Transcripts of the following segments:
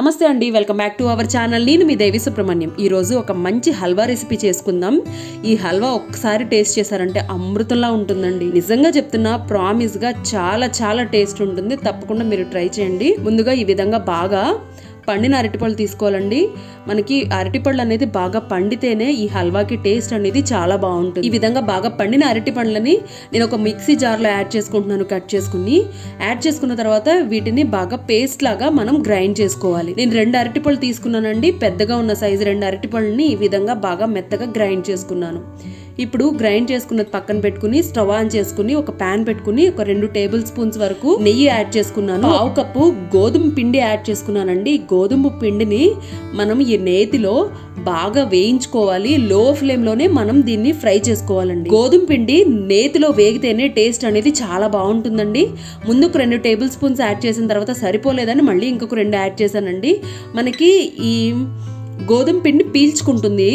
నమస్తే అండి welcome back to our channel. నేను మీ దేవి సుబ్రహ్మణ్యం. ఈరోజు ఒక మంచి హల్వా రెసిపీ చేసుకుందాం. ఈ హల్వా ఒక్కసారి టేస్ట్ చేశారంటే అమృతంలా ఉంటుందండి. నిజంగా చెప్తున్నా ప్రామిస్గా చాలా చాలా టేస్ట్ ఉంటుంది. తప్పకుండా మీరు ట్రై చేయండి. ముందుగా ఈ విధంగా బాగా పండిన అరటిపళ్ళు తీసుకోవాలండి. మనకి అరటిపళ్ళు అనేది బాగా పండితేనే ఈ హల్వాకి టేస్ట్ అనేది చాలా బాగుంటుంది. ఈ విధంగా బాగా పండిన అరటి పండ్లని నేను ఒక మిక్సీ జార్లో యాడ్ చేసుకుంటున్నాను కట్ చేసుకుని. యాడ్ చేసుకున్న తర్వాత వీటిని బాగా పేస్ట్ లాగా మనం గ్రైండ్ చేసుకోవాలి. నేను రెండు అరటిపళ్ళు తీసుకున్నానండి. పెద్దగా ఉన్న సైజు రెండు అరటిపళ్ళని ఈ విధంగా బాగా మెత్తగా గ్రైండ్ చేసుకున్నాను. ఇప్పుడు గ్రైండ్ చేసుకున్నది పక్కన పెట్టుకుని స్టవ్ ఆన్ చేసుకుని ఒక పాన్ పెట్టుకుని ఒక రెండు టేబుల్ స్పూన్స్ వరకు నెయ్యి యాడ్ చేసుకున్నాను. పావు కప్పు గోధుమ పిండి యాడ్ చేసుకున్నానండి. ఈ గోధుమ పిండిని మనం ఈ నేతిలో బాగా వేయించుకోవాలి. లో ఫ్లేమ్లోనే మనం దీన్ని ఫ్రై చేసుకోవాలండి. గోధుమ పిండి నేతిలో వేగితేనే టేస్ట్ అనేది చాలా బాగుంటుందండి. ముందుకు రెండు టేబుల్ స్పూన్స్ యాడ్ చేసిన తర్వాత సరిపోలేదని మళ్ళీ ఇంకొక రెండు యాడ్ చేశానండి. మనకి ఈ గోధుమ పిండి పీల్చుకుంటుంది.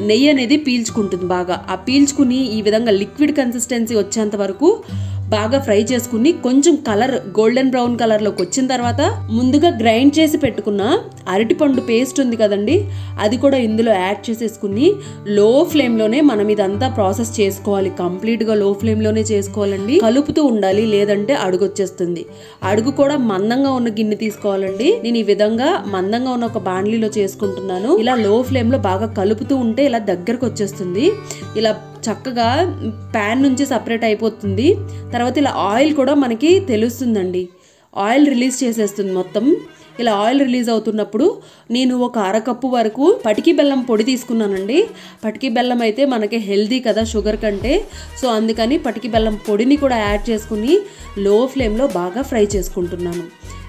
నెయ్యి అనేది పీల్చుకుంటుంది బాగా. ఆ పీల్చుకుని ఈ విధంగా లిక్విడ్ కన్సిస్టెన్సీ వచ్చేంత వరకు బాగా ఫ్రై చేసుకుని కొంచెం కలర్ గోల్డెన్ బ్రౌన్ కలర్లోకి వచ్చిన తర్వాత ముందుగా గ్రైండ్ చేసి పెట్టుకున్న అరటిపండు పేస్ట్ ఉంది కదండి అది కూడా ఇందులో యాడ్ చేసేసుకుని లో ఫ్లేమ్లోనే మనం ఇదంతా ప్రాసెస్ చేసుకోవాలి. కంప్లీట్గా లో ఫ్లేమ్లోనే చేసుకోవాలండి. కలుపుతూ ఉండాలి లేదంటే అడుగు వచ్చేస్తుంది. అడుగు కూడా మందంగా ఉన్న గిన్నె తీసుకోవాలండి. నేను ఈ విధంగా మందంగా ఉన్న ఒక బాండ్లీలో చేసుకుంటున్నాను. ఇలా లో ఫ్లేమ్లో బాగా కలుపుతూ ఉంటే ఇలా దగ్గరకు వచ్చేస్తుంది. ఇలా చక్కగా ప్యాన్ నుంచి సపరేట్ అయిపోతుంది. తర్వాత ఇలా ఆయిల్ కూడా మనకి తెలుస్తుందండి. ఆయిల్ రిలీజ్ చేసేస్తుంది మొత్తం. ఇలా ఆయిల్ రిలీజ్ అవుతున్నప్పుడు నేను ఒక అరకప్పు వరకు పటికి బెల్లం పొడి తీసుకున్నానండి. పటికి బెల్లం అయితే మనకి హెల్దీ కదా షుగర్ కంటే. సో అందుకని పటికి బెల్లం పొడిని కూడా యాడ్ చేసుకుని లో ఫ్లేమ్లో బాగా ఫ్రై చేసుకుంటున్నాను.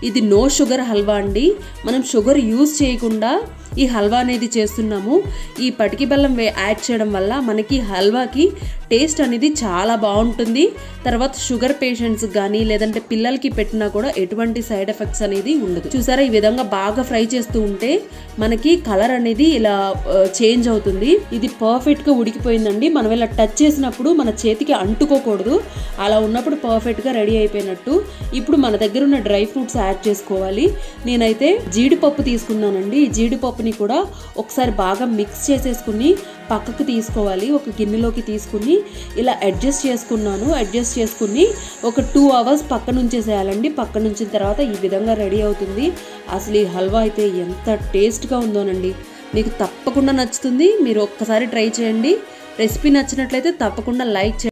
ఇది నో షుగర్ హల్వా అండి. మనం షుగర్ యూజ్ చేయకుండా ఈ హల్వా అనేది చేస్తున్నాము. ఈ పటికి బెల్లం వే యాడ్ చేయడం వల్ల మనకి హల్వాకి టేస్ట్ అనేది చాలా బాగుంటుంది. తర్వాత షుగర్ పేషెంట్స్ కానీ లేదంటే పిల్లలకి పెట్టినా కూడా ఎటువంటి సైడ్ ఎఫెక్ట్స్ అనేది ఉండదు. చూసారా ఈ విధంగా బాగా ఫ్రై చేస్తూ ఉంటే మనకి కలర్ అనేది ఇలా చేంజ్ అవుతుంది. ఇది పర్ఫెక్ట్గా ఉడికిపోయిందండి. మనం ఇలా టచ్ చేసినప్పుడు మన చేతికి అంటుకోకూడదు. అలా ఉన్నప్పుడు పర్ఫెక్ట్గా రెడీ అయిపోయినట్టు. ఇప్పుడు మన దగ్గర ఉన్న డ్రై ఫ్రూట్స్ యాడ్ చేసుకోవాలి. నేనైతే జీడిపప్పు తీసుకున్నానండి. జీడిపప్పు జీడిపప్పుని కూడా ఒకసారి బాగా మిక్స్ చేసేసుకుని పక్కకు తీసుకోవాలి. ఒక గిన్నెలోకి తీసుకుని ఇలా అడ్జస్ట్ చేసుకున్నాను. అడ్జస్ట్ చేసుకుని ఒక టూ అవర్స్ పక్కన ఉంచేసేయాలండి. పక్కన ఉంచిన తర్వాత ఈ విధంగా రెడీ అవుతుంది. అసలు ఈ హల్వా అయితే ఎంత టేస్ట్గా ఉందోనండి. మీకు తప్పకుండా నచ్చుతుంది. మీరు ఒక్కసారి ట్రై చేయండి. రెసిపీ నచ్చినట్లయితే తప్పకుండా లైక్ చేయండి.